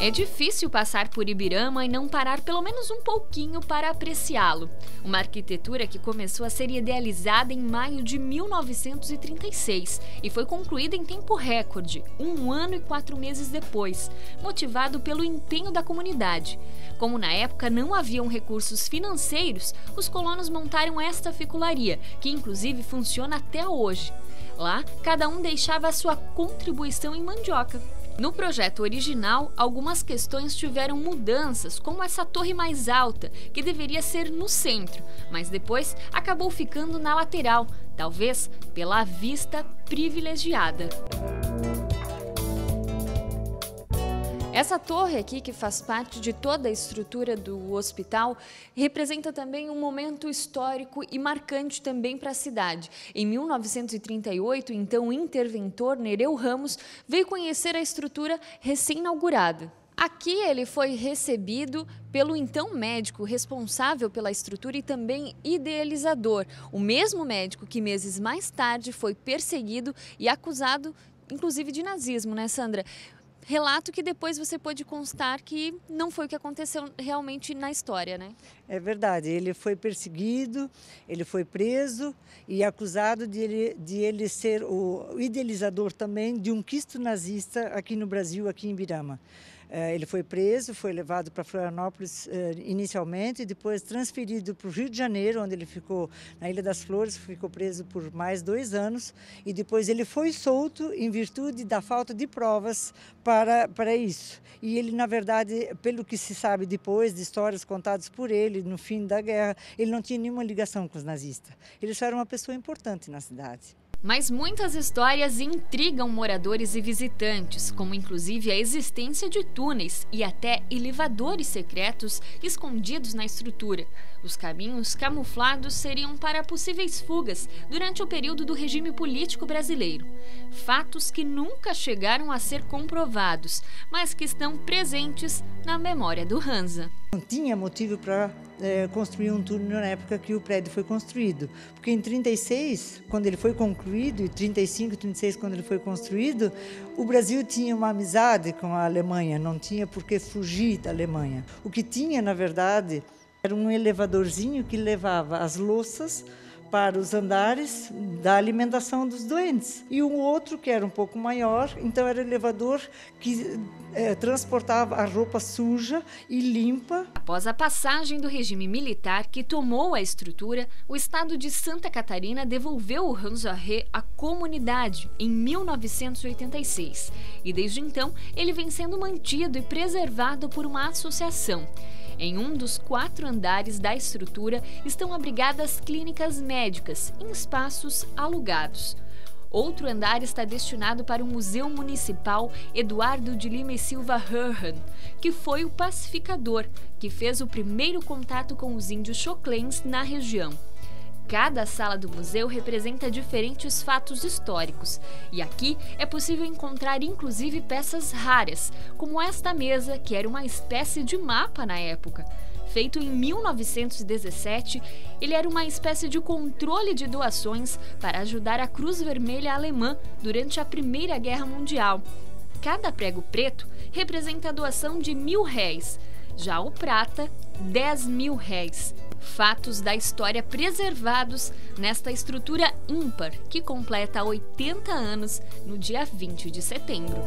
É difícil passar por Ibirama e não parar pelo menos um pouquinho para apreciá-lo. Uma arquitetura que começou a ser idealizada em maio de 1936 e foi concluída em tempo recorde, um ano e quatro meses depois, motivado pelo empenho da comunidade. Como na época não haviam recursos financeiros, os colonos montaram esta ficularia, que inclusive funciona até hoje. Lá, cada um deixava a sua contribuição em mandioca. No projeto original, algumas questões tiveram mudanças, como essa torre mais alta, que deveria ser no centro, mas depois acabou ficando na lateral, talvez pela vista privilegiada. Essa torre aqui, que faz parte de toda a estrutura do hospital, representa também um momento histórico e marcante também para a cidade. Em 1938, então, o interventor Nereu Ramos veio conhecer a estrutura recém-inaugurada. Aqui ele foi recebido pelo então médico responsável pela estrutura e também idealizador, o mesmo médico que meses mais tarde foi perseguido e acusado, inclusive, de nazismo, né, Sandra? Relato que depois você pôde constar que não foi o que aconteceu realmente na história, né? É verdade, ele foi perseguido, ele foi preso e acusado de ele, de ele ser o idealizador também de um quisto nazista aqui no Brasil, aqui em Birama. Eh, ele foi preso, foi levado para Florianópolis eh, inicialmente, depois transferido para o Rio de Janeiro, onde ele ficou na Ilha das Flores, ficou preso por mais dois anos, e depois ele foi solto em virtude da falta de provas para, para isso. E ele, na verdade, pelo que se sabe depois de histórias contadas por ele no fim da guerra, ele não tinha nenhuma ligação com os nazistas. Ele só era uma pessoa importante na cidade. Mas muitas histórias intrigam moradores e visitantes, como inclusive a existência de túneis e até elevadores secretos escondidos na estrutura. Os caminhos camuflados seriam para possíveis fugas durante o período do regime político brasileiro. Fatos que nunca chegaram a ser comprovados, mas que estão presentes na memória do Hansa. Não tinha motivo para é, construir um túnel na época que o prédio foi construído, porque em 36, quando ele foi concluído, e 35, 36, quando ele foi construído, o Brasil tinha uma amizade com a Alemanha, não tinha por que fugir da Alemanha. O que tinha, na verdade, era um elevadorzinho que levava as louças para os andares da alimentação dos doentes. E um outro que era um pouco maior, então era elevador que é, transportava a roupa suja e limpa. Após a passagem do regime militar que tomou a estrutura, o estado de Santa Catarina devolveu o Ranzaré à comunidade em 1986. E desde então, ele vem sendo mantido e preservado por uma associação. Em um dos quatro andares da estrutura estão abrigadas clínicas médicas em espaços alugados. Outro andar está destinado para o Museu Municipal Eduardo de Lima e Silva Herhan, que foi o pacificador que fez o primeiro contato com os índios choclens na região. Cada sala do museu representa diferentes fatos históricos, e aqui é possível encontrar inclusive peças raras, como esta mesa, que era uma espécie de mapa na época. Feito em 1917, ele era uma espécie de controle de doações para ajudar a Cruz Vermelha Alemã durante a Primeira Guerra Mundial. Cada prego preto representa a doação de mil réis, já o prata, 10 mil réis. Fatos da história preservados nesta estrutura ímpar que completa 80 anos no dia 20 de setembro.